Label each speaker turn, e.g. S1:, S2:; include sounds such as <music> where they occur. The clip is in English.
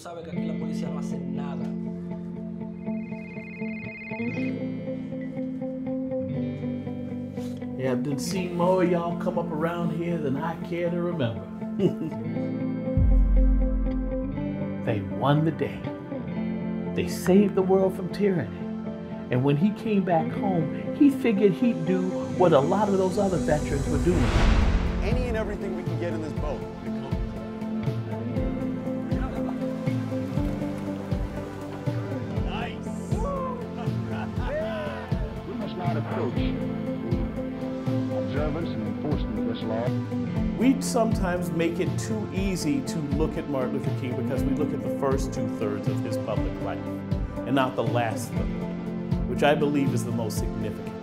S1: sabes que aquí la policía no hace nada.
S2: Yeah, I've done seen more of y'all come up around here than I care to remember. <laughs> they won the day. They saved the world from tyranny. And when he came back home, he figured he'd do what a lot of those other veterans were doing.
S3: Any and everything we can get in this boat.
S4: Observance and enforcement of this law.
S2: We sometimes make it too easy to look at Martin Luther King because we look at the first two thirds of his public life and not the last third, which I believe is the most significant.